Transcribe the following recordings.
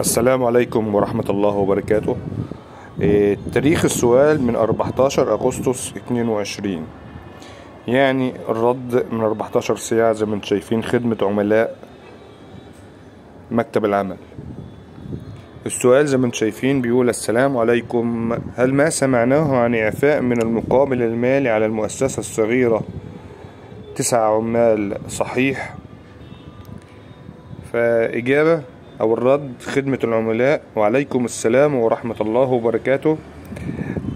السلام عليكم ورحمة الله وبركاته. إيه، تاريخ السؤال من 14 أغسطس 22 يعني الرد من 14 ساعة زي ما أنتم شايفين خدمة عملاء مكتب العمل. السؤال زي ما أنتم شايفين بيقول السلام عليكم. هل ما سمعناه عن إعفاء من المقابل المالي على المؤسسة الصغيرة؟ تسع عمال صحيح. فإجابة أو الرد خدمة العملاء. وعليكم السلام ورحمة الله وبركاته.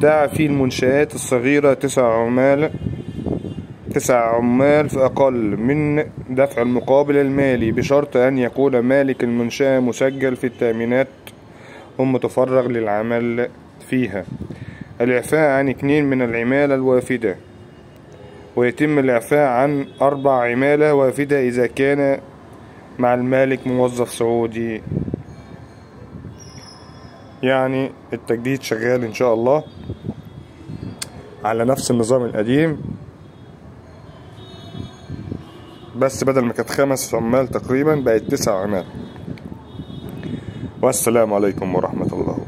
دعا في المنشآت الصغيرة تسع عمال تسع عمال فأقل من دفع المقابل المالي بشرط أن يكون مالك المنشأة مسجل في التأمينات ومتفرغ للعمل فيها. الإعفاء عن اثنين من العمالة الوافدة. ويتم الإعفاء عن أربع عمالة وافدة إذا كان مع المالك موظف سعودي. يعني التجديد شغال إن شاء الله على نفس النظام القديم. بس بدل ما كانت خمس عمال تقريبا بقت تسع عمال. والسلام عليكم ورحمة الله.